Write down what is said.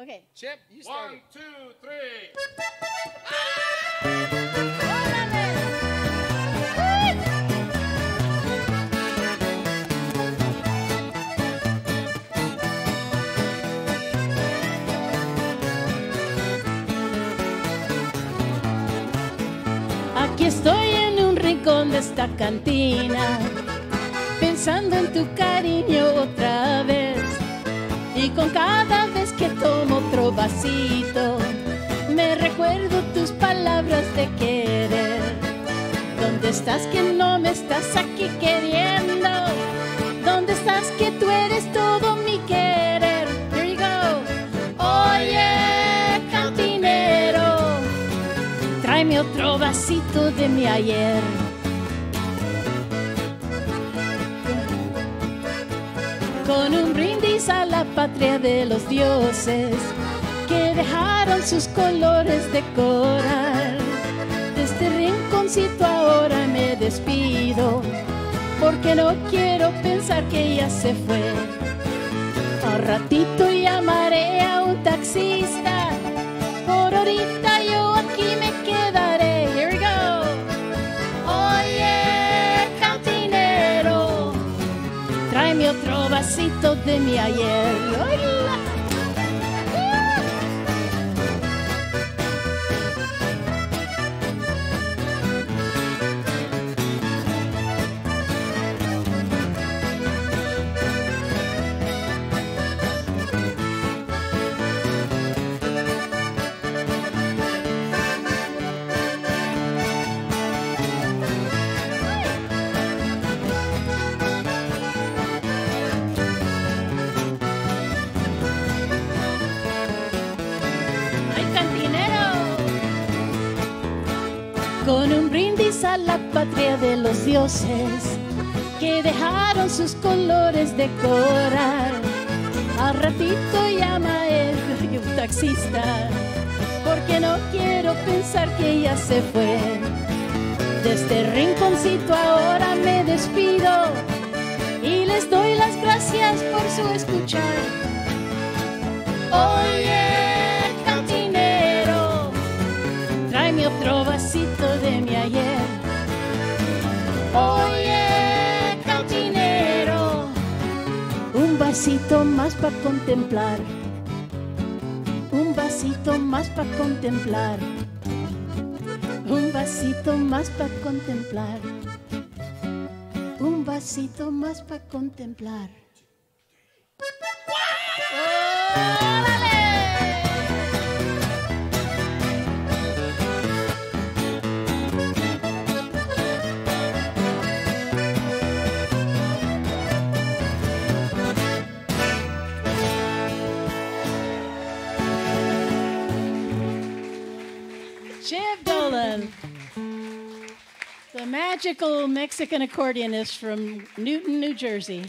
Okay. Chip, you start. One, two, three. Aquí estoy en un rincón de esta cantina, pensando en tu cariño otra vez. Y con cada vez que tomo otro vasito, me recuerdo tus palabras de querer. ¿Dónde estás que no me estás aquí queriendo? ¿Dónde estás que tú eres todo mi querer? Here you go. Oye, cantinero, tráeme otro vasito de mi ayer. Patria de los dioses que dejaron sus colores de coral. De este rinconcito ahora me despido porque no quiero pensar que ya se fue. A ratito otro vasito de mi ayer. Con un brindis a la patria de los dioses que dejaron sus colores de coral. Al ratito llama el taxista porque no quiero pensar que ya se fue. De este rinconcito ahora me despido y les doy las gracias por su escuchar. Ayer. Oye, cantinero, un vasito más para contemplar. Un vasito más para contemplar. Un vasito más para contemplar. Un vasito más para contemplar. Dolan, the magical Mexican accordionist from Newton, New Jersey.